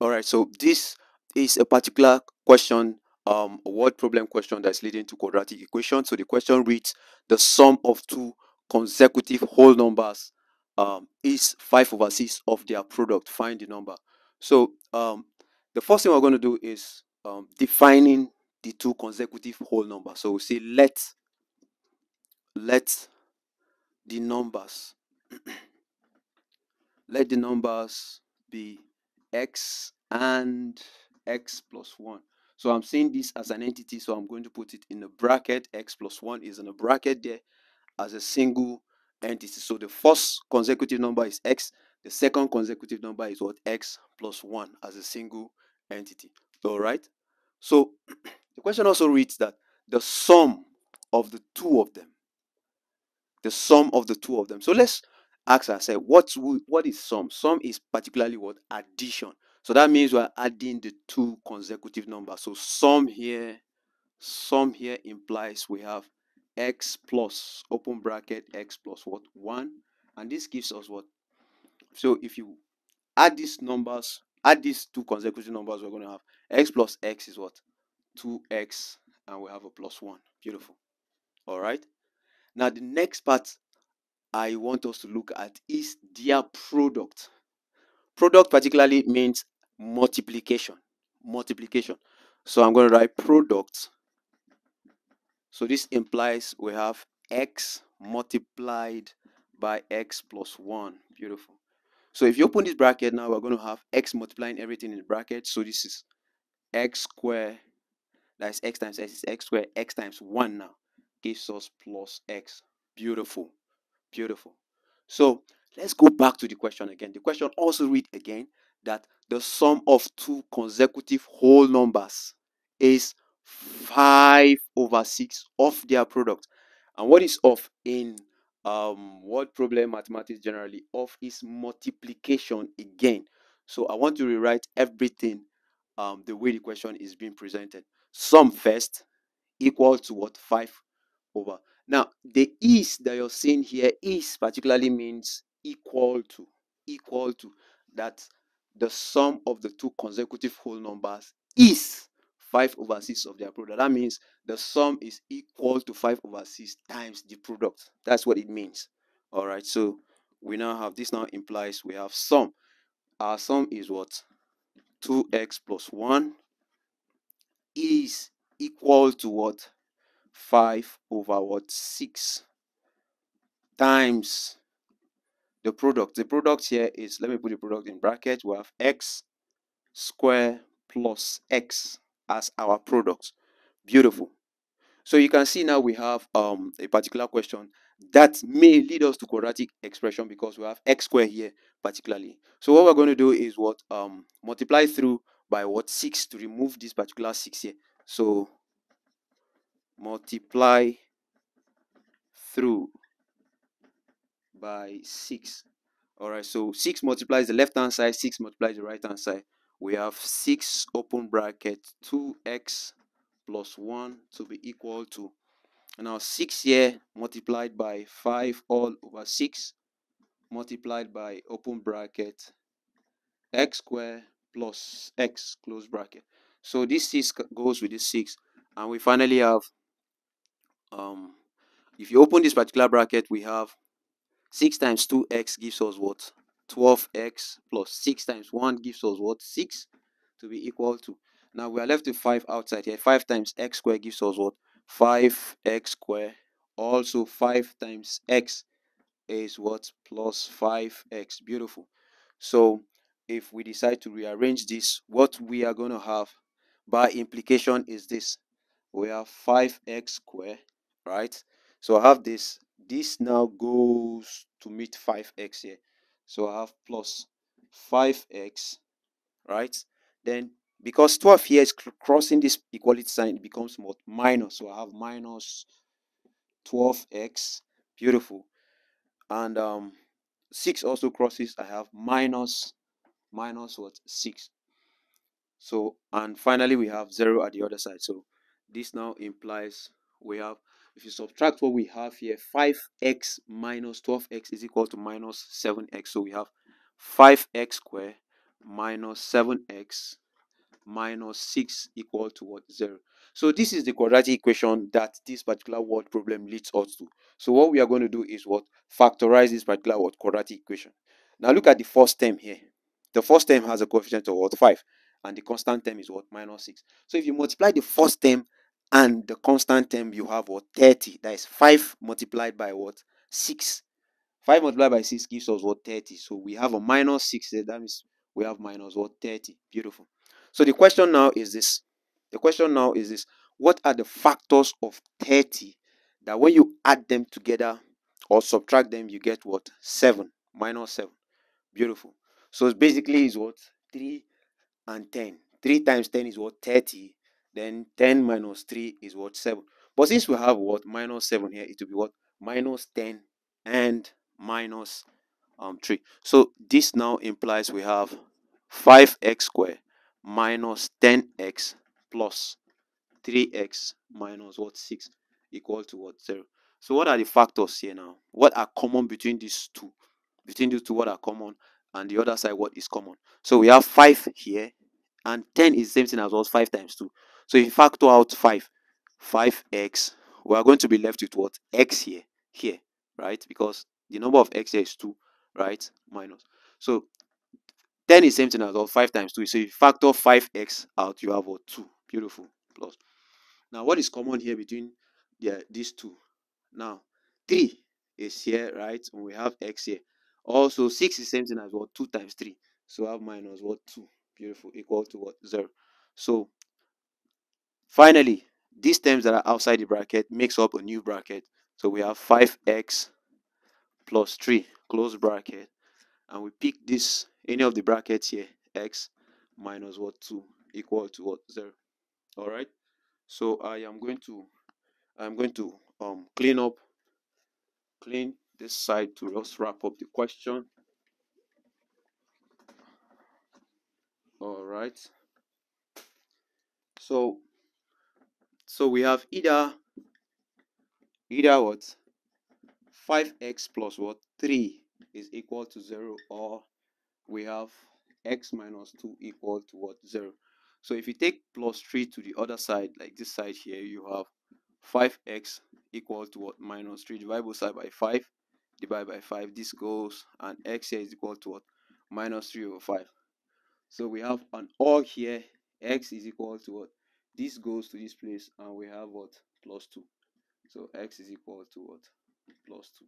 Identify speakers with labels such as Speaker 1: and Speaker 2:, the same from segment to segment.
Speaker 1: All right, so this is a particular question, um, word problem question that's leading to quadratic equation. So the question reads, the sum of two consecutive whole numbers um, is 5 over 6 of their product. Find the number. So um, the first thing we're going to do is um, defining the two consecutive whole numbers. So we say let let the numbers let the numbers be x and x plus 1. So I'm seeing this as an entity, so I'm going to put it in a bracket. x plus 1 is in a bracket there as a single entity. So the first consecutive number is x. The second consecutive number is what? x plus 1 as a single entity. All right. So the question also reads that the sum of the two of them, the sum of the two of them. So let's ask ourselves, what, what is sum? Sum is particularly what? Addition. So that means we're adding the two consecutive numbers. So sum here, sum here implies we have x plus open bracket x plus what 1 and this gives us what so if you add these numbers add these two consecutive numbers we're going to have x plus x is what 2x and we have a plus 1 beautiful all right now the next part i want us to look at is their product product particularly means multiplication multiplication so i'm going to write product so this implies we have x multiplied by x plus 1. Beautiful. So if you open this bracket now, we're going to have x multiplying everything in the bracket. So this is x square, that's x times x is x square, x times 1 now gives us plus x. Beautiful. Beautiful. So let's go back to the question again. The question also read again that the sum of two consecutive whole numbers is 5 over 6 of their product. And what is of in um, word problem mathematics generally? Of is multiplication again. So I want to rewrite everything um, the way the question is being presented. Sum first equal to what? 5 over. Now, the is that you're seeing here is particularly means equal to. Equal to. That the sum of the two consecutive whole numbers is 5 over 6 of their product. That means the sum is equal to 5 over 6 times the product. That's what it means. All right, so we now have this now implies we have sum. Our sum is what? 2x plus 1 is equal to what? 5 over what? 6 times the product. The product here is, let me put the product in bracket. We have x square plus x as our product. Beautiful. So you can see now we have um, a particular question that may lead us to quadratic expression because we have x squared here particularly. So what we're going to do is what um, multiply through by what 6 to remove this particular 6 here. So multiply through by 6. All right, so 6 multiplies the left hand side, 6 multiplies the right hand side. We have 6 open bracket 2x plus 1 to be equal to. Now 6 here multiplied by 5 all over 6 multiplied by open bracket x square plus x close bracket. So this 6 goes with this 6 and we finally have um if you open this particular bracket we have 6 times 2x gives us what 12x plus 6 times 1 gives us what? 6 to be equal to. Now we are left with 5 outside here. 5 times x square gives us what? 5x square. Also 5 times x is what? Plus 5x. Beautiful. So if we decide to rearrange this, what we are going to have by implication is this. We have 5x square, right? So I have this. This now goes to meet 5x here. So I have plus 5x, right? Then because 12 here is crossing this equality sign, it becomes? Minus. So I have minus 12x. Beautiful. And um, 6 also crosses. I have minus, minus what? 6. So, and finally we have 0 at the other side. So this now implies we have if you subtract what we have here, 5x minus 12x is equal to minus 7x. So we have 5x squared minus 7x minus 6 equal to what? 0 so this is the quadratic equation that this particular word problem leads us to. So what we are going to do is what? Factorize this particular word quadratic equation. Now look at the first term here. The first term has a coefficient of what? 5 and the constant term is what? Minus 6 so if you multiply the first term and the constant term you have what? 30 that is 5 multiplied by what? 6 5 multiplied by 6 gives us what? 30 so we have a minus 6 there. That means we have minus what? 30 beautiful. So the question now is this. The question now is this. What are the factors of 30 that when you add them together or subtract them you get what? 7 minus 7 beautiful. So it's basically is what? 3 and 10 3 times 10 is what? 30 then 10 minus 3 is what 7 but since we have what minus 7 here it will be what? Minus 10 and minus um 3 so this now implies we have 5x squared minus 10x plus 3x minus what 6 equal to what 0 so what are the factors here now? What are common between these two? Between these two what are common? And the other side what is common? So we have 5 here and 10 is the same thing as what 5 times 2 so if you factor out 5 5x we are going to be left with what? X here here right? Because the number of x here is 2 right minus. So 10 is same thing as well 5 times 2 so if you factor 5x out you have what? 2 beautiful. Plus. Now what is common here between the, these two? Now 3 is here right? And we have x here. Also 6 is same thing as what? 2 times 3 so I have minus what? 2 beautiful. Equal to what? 0 so finally these terms that are outside the bracket makes up a new bracket. So we have 5x plus 3 close bracket. And we pick this any of the brackets here x minus what 2 equal to what 0 all right? So i am going to i'm going to um clean up clean this side to just wrap up the question. All right? So so we have either either what? 5x plus what? 3 is equal to 0 or we have x minus 2 equal to what? 0 so if you take plus 3 to the other side like this side here you have 5x equal to what? minus 3 divide both side by 5 divide by 5 this goes and x here is equal to what? minus 3 over 5 so we have an or here x is equal to what this goes to this place and we have what plus 2 so x is equal to what plus 2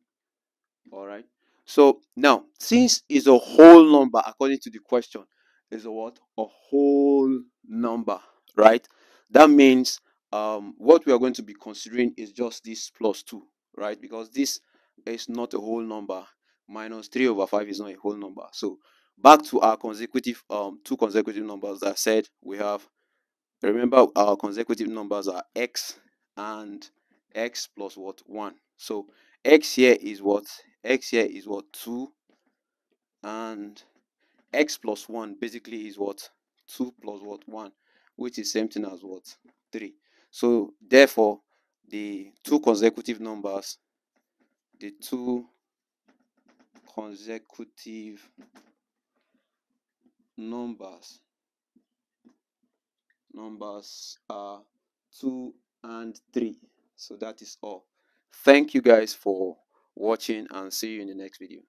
Speaker 1: all right so now, since is a whole number according to the question, is a what? A whole number, right? That means um, what we are going to be considering is just this plus 2, right? Because this is not a whole number. Minus 3 over 5 is not a whole number. So back to our consecutive, um, two consecutive numbers that I said we have. Remember our consecutive numbers are x and x plus what? 1. So x here is what? X here is what? 2 and x plus 1 basically is what? 2 plus what? 1 which is same thing as what? 3 so therefore the two consecutive numbers the two consecutive numbers numbers are 2 and 3 so that is all. Thank you guys for watching and see you in the next video